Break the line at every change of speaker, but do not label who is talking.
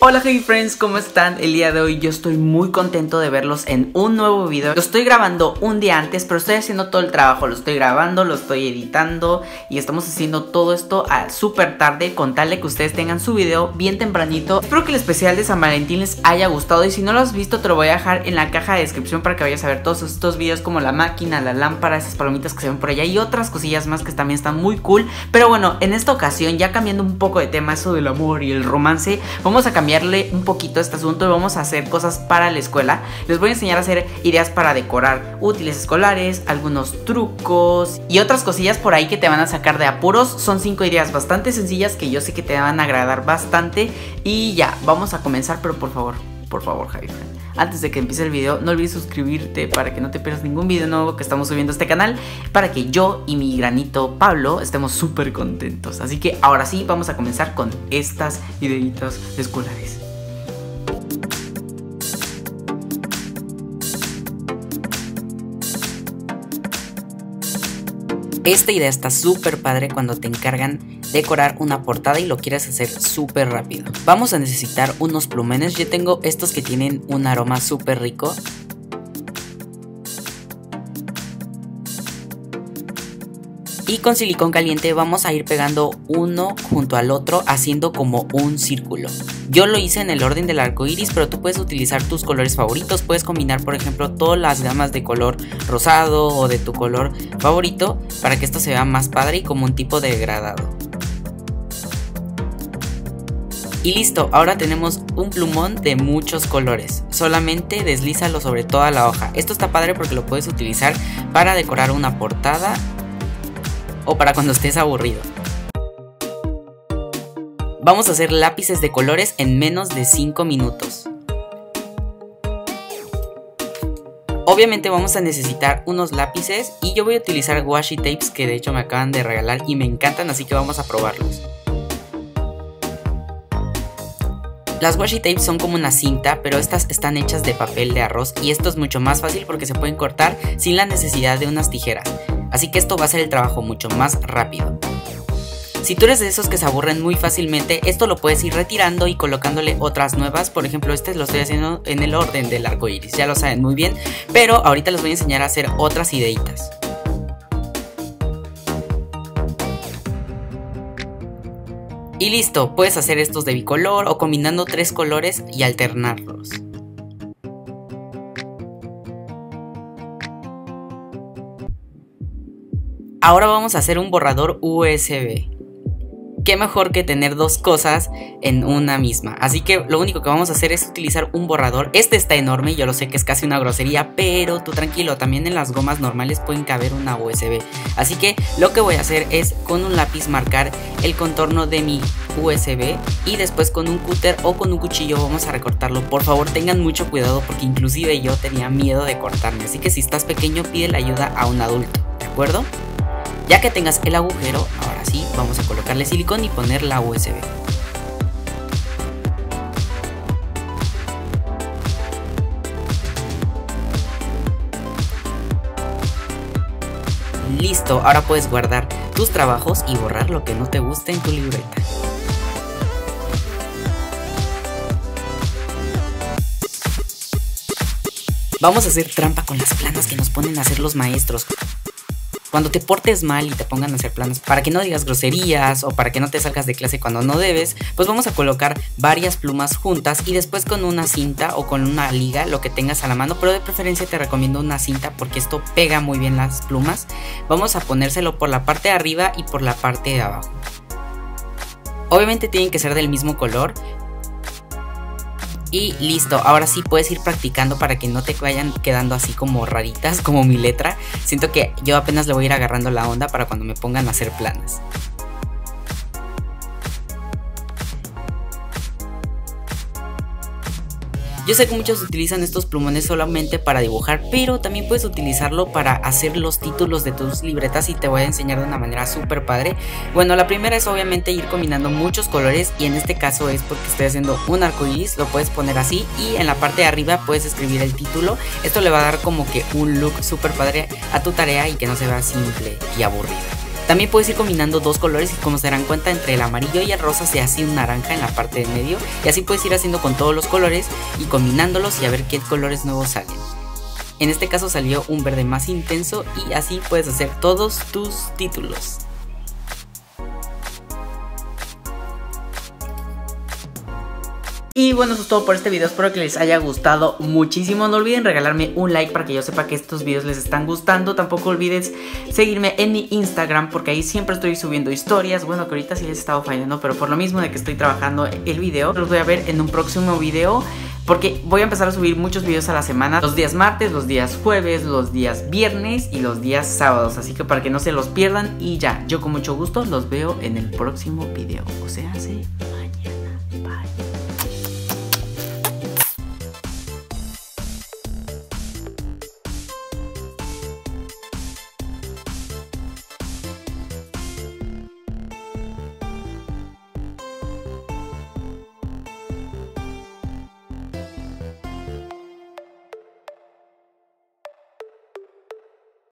Hola hey friends, ¿cómo están? El día de hoy yo estoy muy contento de verlos en un nuevo video. Lo estoy grabando un día antes, pero estoy haciendo todo el trabajo. Lo estoy grabando, lo estoy editando Y estamos haciendo todo esto a súper tarde Con tal de que ustedes tengan su video bien tempranito. Espero que el especial de San Valentín les haya gustado Y si no lo has visto te lo voy a dejar en la caja de descripción Para que vayas a ver todos estos videos como la máquina, la lámpara, esas palomitas que se ven por allá Y otras cosillas más que también están muy cool. Pero bueno, en esta ocasión ya cambiando un poco de tema Eso del amor y el romance Vamos a cambiar cambiarle un poquito este asunto y vamos a hacer cosas para la escuela. Les voy a enseñar a hacer ideas para decorar útiles escolares, algunos trucos y otras cosillas por ahí que te van a sacar de apuros. Son cinco ideas bastante sencillas que yo sé que te van a agradar bastante. Y ya, vamos a comenzar, pero por favor, por favor, Javier. Antes de que empiece el video, no olvides suscribirte para que no te pierdas ningún video nuevo que estamos subiendo a este canal. Para que yo y mi granito Pablo estemos súper contentos. Así que ahora sí, vamos a comenzar con estas ideitas escolares. Esta idea está súper padre cuando te encargan decorar una portada y lo quieres hacer súper rápido. Vamos a necesitar unos plumones, yo tengo estos que tienen un aroma súper rico. Y con silicón caliente vamos a ir pegando uno junto al otro haciendo como un círculo. Yo lo hice en el orden del arco iris, pero tú puedes utilizar tus colores favoritos. Puedes combinar, por ejemplo, todas las gamas de color rosado o de tu color favorito para que esto se vea más padre y como un tipo de degradado. Y listo, ahora tenemos un plumón de muchos colores. Solamente deslízalo sobre toda la hoja. Esto está padre porque lo puedes utilizar para decorar una portada o para cuando estés aburrido. Vamos a hacer lápices de colores en menos de 5 minutos. Obviamente vamos a necesitar unos lápices y yo voy a utilizar washi tapes que de hecho me acaban de regalar y me encantan así que vamos a probarlos. Las washi tapes son como una cinta, pero estas están hechas de papel de arroz y esto es mucho más fácil porque se pueden cortar sin la necesidad de unas tijeras. Así que esto va a hacer el trabajo mucho más rápido. Si tú eres de esos que se aburren muy fácilmente, esto lo puedes ir retirando y colocándole otras nuevas. Por ejemplo, este lo estoy haciendo en el orden del arco iris, ya lo saben muy bien. Pero ahorita les voy a enseñar a hacer otras ideitas. Y listo, puedes hacer estos de bicolor o combinando tres colores y alternarlos. Ahora vamos a hacer un borrador USB qué mejor que tener dos cosas en una misma. Así que lo único que vamos a hacer es utilizar un borrador. Este está enorme, yo lo sé que es casi una grosería, pero tú tranquilo, también en las gomas normales pueden caber una USB. Así que lo que voy a hacer es con un lápiz marcar el contorno de mi USB y después con un cúter o con un cuchillo vamos a recortarlo. Por favor tengan mucho cuidado porque inclusive yo tenía miedo de cortarme. Así que si estás pequeño pide la ayuda a un adulto, ¿de acuerdo? Ya que tengas el agujero, ahora sí, vamos a colocarle silicón y poner la USB. Listo, ahora puedes guardar tus trabajos y borrar lo que no te guste en tu libreta. Vamos a hacer trampa con las planas que nos ponen a hacer los maestros. Cuando te portes mal y te pongan a hacer planos para que no digas groserías o para que no te salgas de clase cuando no debes, pues vamos a colocar varias plumas juntas y después con una cinta o con una liga, lo que tengas a la mano, pero de preferencia te recomiendo una cinta porque esto pega muy bien las plumas. Vamos a ponérselo por la parte de arriba y por la parte de abajo. Obviamente tienen que ser del mismo color, y listo, ahora sí puedes ir practicando para que no te vayan quedando así como raritas, como mi letra. Siento que yo apenas le voy a ir agarrando la onda para cuando me pongan a hacer planas. Yo sé que muchos utilizan estos plumones solamente para dibujar, pero también puedes utilizarlo para hacer los títulos de tus libretas y te voy a enseñar de una manera súper padre. Bueno, la primera es obviamente ir combinando muchos colores y en este caso es porque estoy haciendo un arco iris, lo puedes poner así y en la parte de arriba puedes escribir el título. Esto le va a dar como que un look súper padre a tu tarea y que no se vea simple y aburrida. También puedes ir combinando dos colores y como se darán cuenta entre el amarillo y el rosa se hace un naranja en la parte del medio y así puedes ir haciendo con todos los colores y combinándolos y a ver qué colores nuevos salen. En este caso salió un verde más intenso y así puedes hacer todos tus títulos. Y bueno, eso es todo por este video, espero que les haya gustado muchísimo. No olviden regalarme un like para que yo sepa que estos videos les están gustando. Tampoco olvides seguirme en mi Instagram porque ahí siempre estoy subiendo historias. Bueno, que ahorita sí les he estado fallando, pero por lo mismo de que estoy trabajando el video Los voy a ver en un próximo video porque voy a empezar a subir muchos videos a la semana. Los días martes, los días jueves, los días viernes y los días sábados. Así que para que no se los pierdan y ya, yo con mucho gusto los veo en el próximo video. O sea, sí